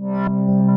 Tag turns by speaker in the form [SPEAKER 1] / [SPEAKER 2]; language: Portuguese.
[SPEAKER 1] Música